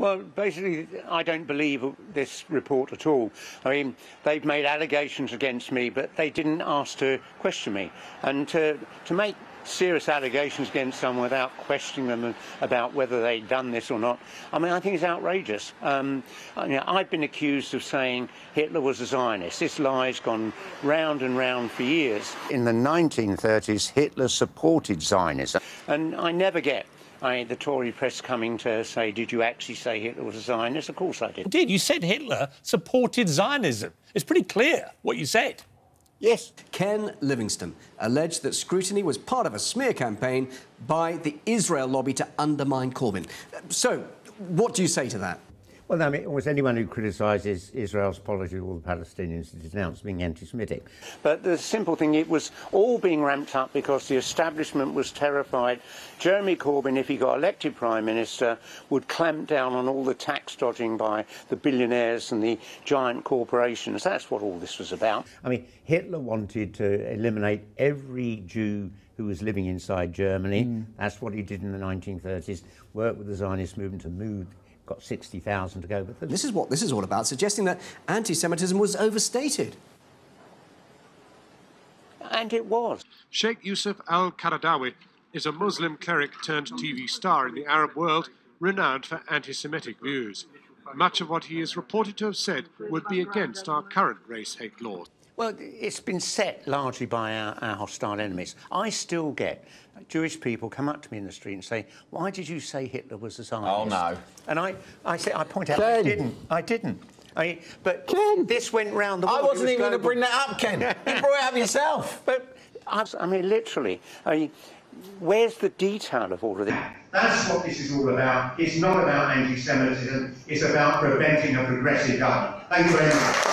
Well, basically, I don't believe this report at all. I mean, they've made allegations against me, but they didn't ask to question me. And to, to make serious allegations against someone without questioning them about whether they'd done this or not, I mean, I think it's outrageous. Um, you know, I've been accused of saying Hitler was a Zionist. This lie's gone round and round for years. In the 1930s, Hitler supported Zionism, and I never get I, the Tory press coming to say, did you actually say Hitler was a Zionist? Of course I did. Did. You said Hitler supported Zionism. It's pretty clear what you said. Yes. Ken Livingstone alleged that scrutiny was part of a smear campaign by the Israel lobby to undermine Corbyn. So, what do you say to that? Well, I mean, almost anyone who criticises Israel's policy toward the Palestinians is denounced being anti-Semitic. But the simple thing, it was all being ramped up because the establishment was terrified. Jeremy Corbyn, if he got elected Prime Minister, would clamp down on all the tax dodging by the billionaires and the giant corporations. That's what all this was about. I mean, Hitler wanted to eliminate every Jew who was living inside Germany. Mm. That's what he did in the 1930s, worked with the Zionist movement to move got 60,000 to go. But this is what this is all about, suggesting that anti-Semitism was overstated. And it was. Sheikh Yusuf al-Qaradawi is a Muslim cleric turned TV star in the Arab world, renowned for anti-Semitic views. Much of what he is reported to have said would be against our current race hate laws. Well, it's been set largely by our, our, hostile enemies. I still get Jewish people come up to me in the street and say, "Why did you say Hitler was a Zionist?" Oh no! And I, I say, I point out, Ken. I didn't. I didn't. I but Ken. this went round the world. I wasn't even going to bring that up, Ken. you brought it up yourself. But I, I mean, literally, I mean, where's the detail of all of this? That's what this is all about. It's not about anti-Semitism. It's about preventing a progressive government. Thank you very much.